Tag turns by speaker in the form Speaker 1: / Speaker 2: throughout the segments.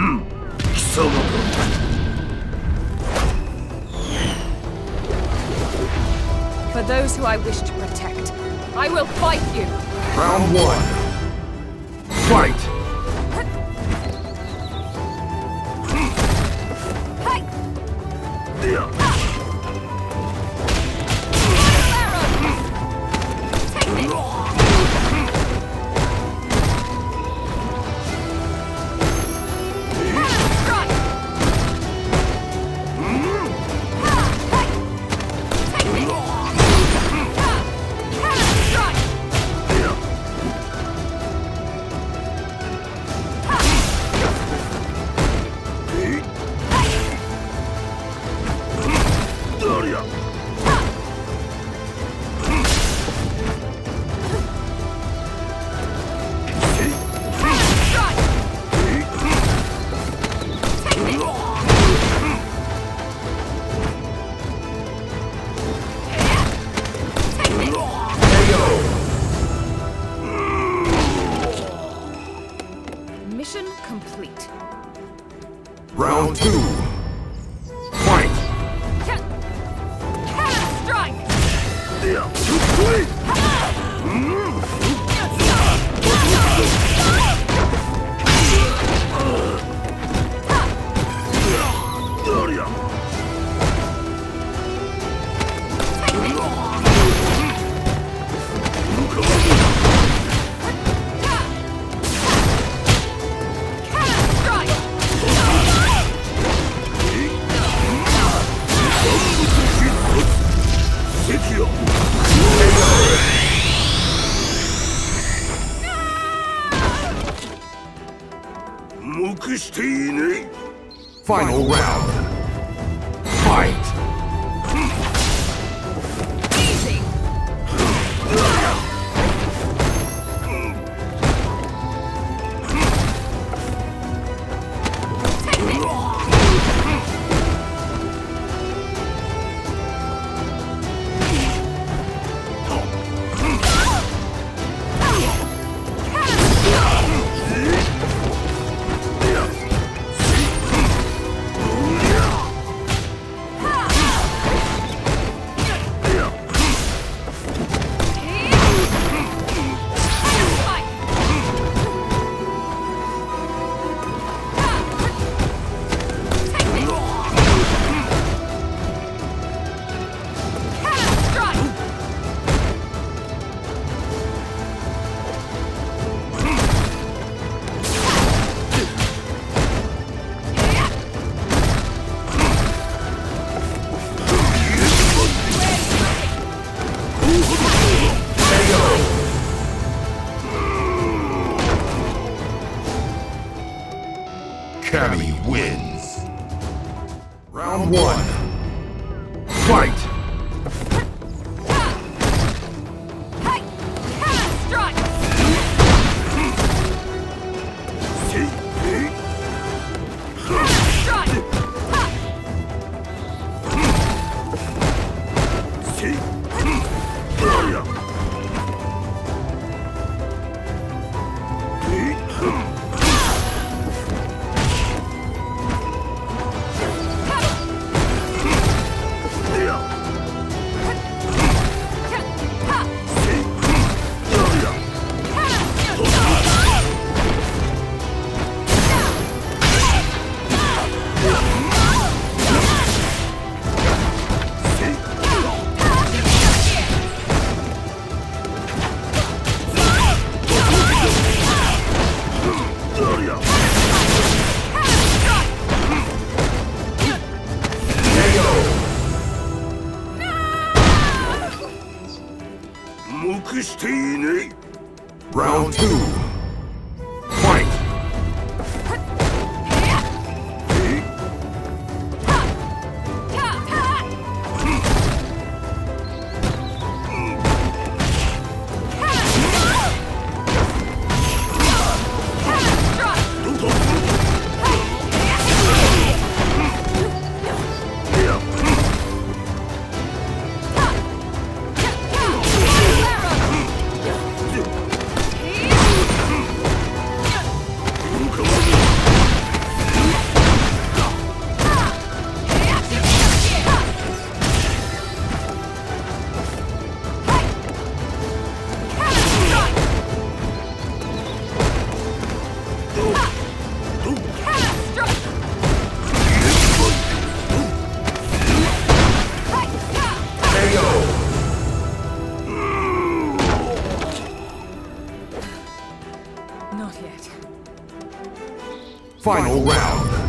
Speaker 1: 貴様か
Speaker 2: For those who I wish to protect, I will fight you!
Speaker 1: Round one. Fight! Round two. Final round.
Speaker 2: し
Speaker 1: ていねえ eh? Round 2 Final round.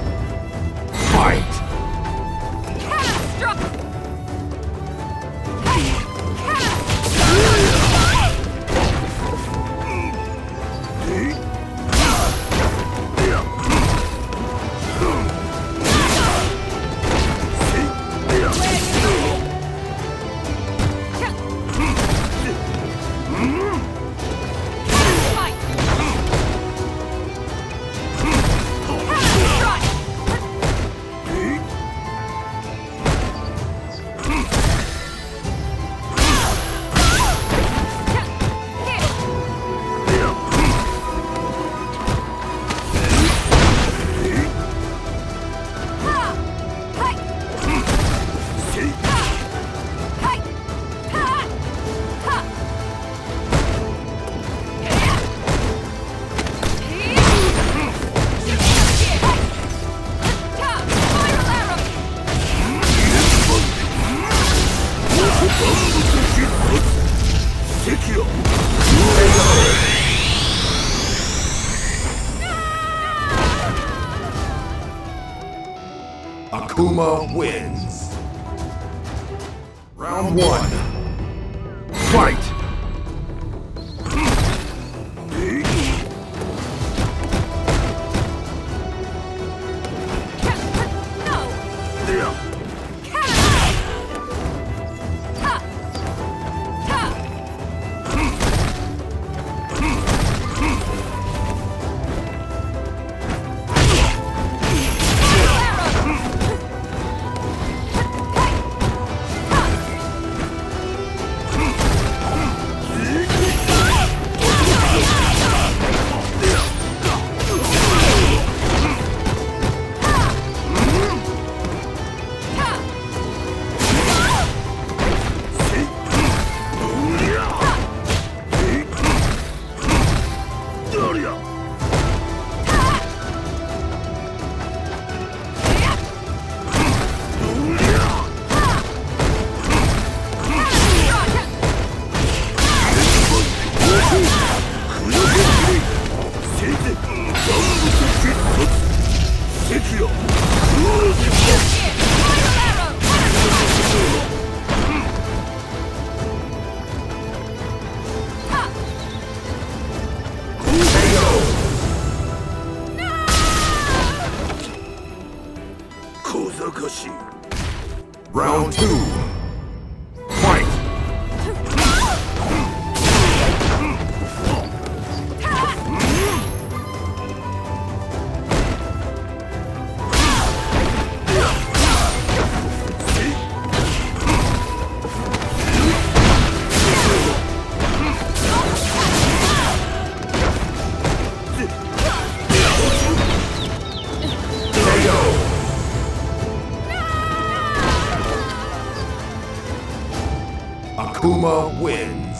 Speaker 1: Akuma wins. Round one. Fight! Round two. Akuma wins.